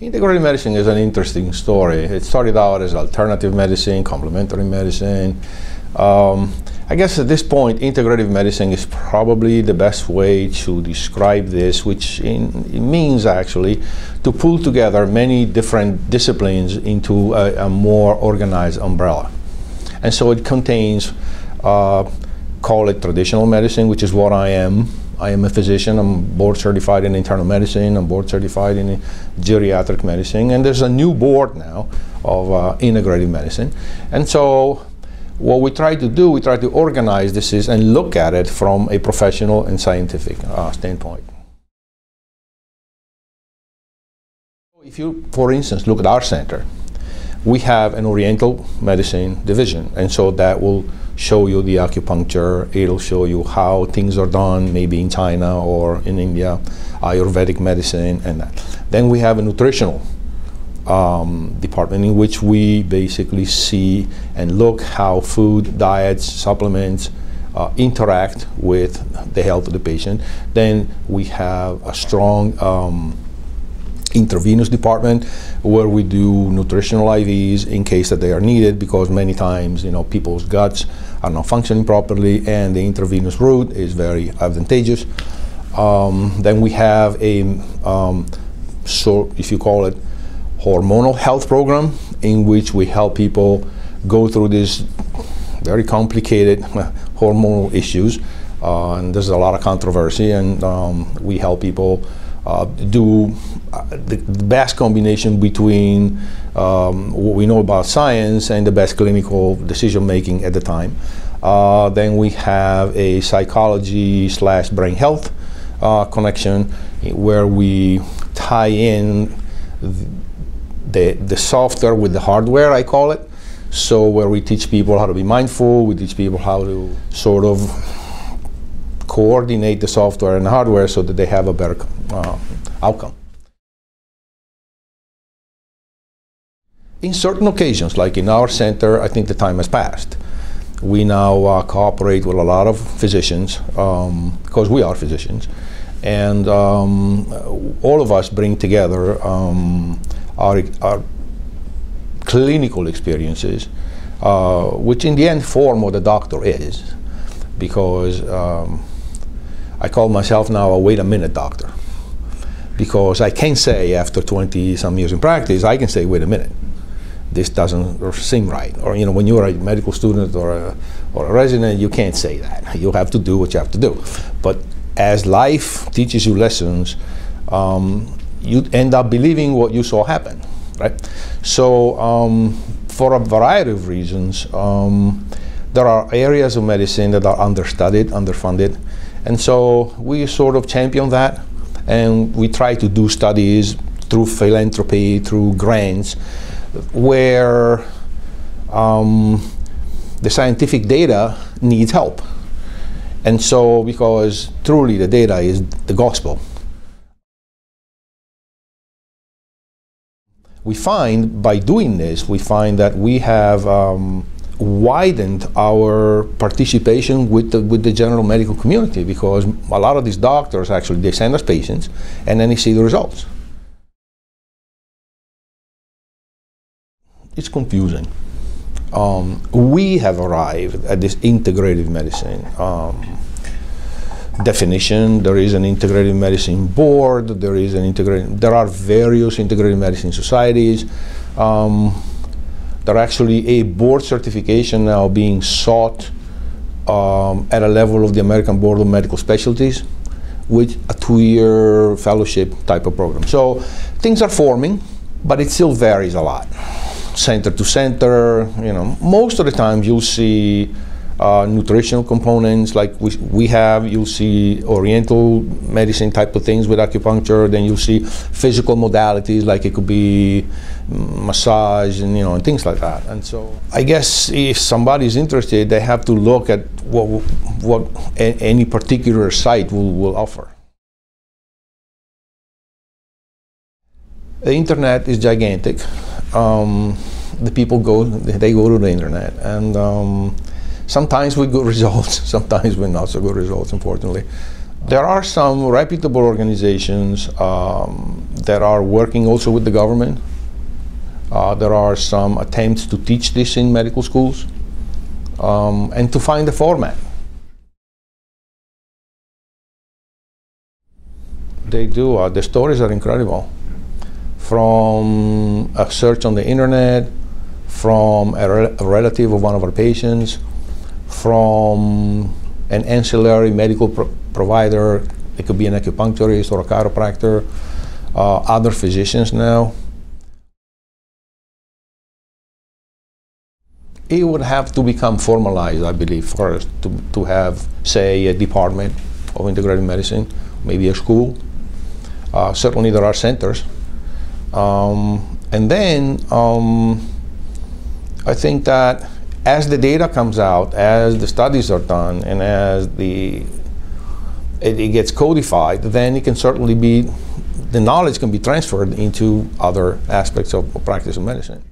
Integrative medicine is an interesting story. It started out as alternative medicine, complementary medicine. Um, I guess at this point, integrative medicine is probably the best way to describe this, which in, means actually to pull together many different disciplines into a, a more organized umbrella. And so it contains, uh, call it traditional medicine, which is what I am, I am a physician. I'm board certified in internal medicine. I'm board certified in geriatric medicine. And there's a new board now of uh, integrative medicine. And so what we try to do, we try to organize this is and look at it from a professional and scientific uh, standpoint. If you, for instance, look at our center, we have an Oriental medicine division, and so that will show you the acupuncture. It'll show you how things are done, maybe in China or in India, Ayurvedic medicine, and that. Then we have a nutritional um, department in which we basically see and look how food, diets, supplements uh, interact with the health of the patient. Then we have a strong um, intravenous department where we do nutritional IVs in case that they are needed because many times you know people's guts are not functioning properly and the intravenous route is very advantageous. Um, then we have a um, so if you call it hormonal health program in which we help people go through these very complicated hormonal issues uh, and there's a lot of controversy and um, we help people uh, do uh, the, the, best combination between um, what we know about science and the best clinical decision making at the time. Uh, then we have a psychology slash brain health uh, connection where we tie in the, the software with the hardware, I call it. So where we teach people how to be mindful, we teach people how to sort of coordinate the software and the hardware so that they have a better uh, outcome. In certain occasions, like in our center, I think the time has passed. We now uh, cooperate with a lot of physicians, um, because we are physicians, and um, all of us bring together um, our, our, clinical experiences, uh, which in the end form what a doctor is, because um, I call myself now a wait a minute doctor because I can say after 20 some years in practice, I can say, wait a minute, this doesn't seem right. Or, you know, when you're a medical student or a, or a resident, you can't say that. You have to do what you have to do. But as life teaches you lessons, um, you end up believing what you saw happen, right? So um, for a variety of reasons, um, there are areas of medicine that are understudied, underfunded, and so we sort of champion that and we try to do studies through philanthropy, through grants, where um, the scientific data needs help. And so, because truly the data is the gospel. We find by doing this, we find that we have um, widened our participation with the, with the general medical community because a lot of these doctors actually they send us patients and then they see the results. It's confusing. Um, we have arrived at this integrative medicine um, definition. There is an integrative medicine board. There is an integrated. There are various integrative medicine societies. Um, are actually a board certification now being sought um, at a level of the American Board of Medical Specialties with a two-year fellowship type of program. So things are forming, but it still varies a lot. Center to center, you know, most of the time you'll see uh, nutritional components like we, we have. You'll see oriental medicine type of things with acupuncture. Then you'll see physical modalities like it could be massage and you know and things like that. And so I guess if somebody is interested, they have to look at what what any particular site will, will offer. The internet is gigantic. Um, the people go, they go to the internet, and um, sometimes with good results, sometimes with not so good results, unfortunately. There are some reputable organizations um, that are working also with the government. Uh, there are some attempts to teach this in medical schools um, and to find a format. They do. Uh, the stories are incredible. From a search on the internet, from a, a relative of one of our patients, from an ancillary medical pro provider. It could be an acupuncturist or a chiropractor, uh, other physicians now. It would have to become formalized, I believe, first to, to have, say, a department of integrative medicine, maybe a school. Uh, certainly, there are centers. Um, and then um, I think that as the data comes out, as the studies are done, and as the it, it, gets codified, then it can certainly be the knowledge can be transferred into other aspects of, of practice of medicine.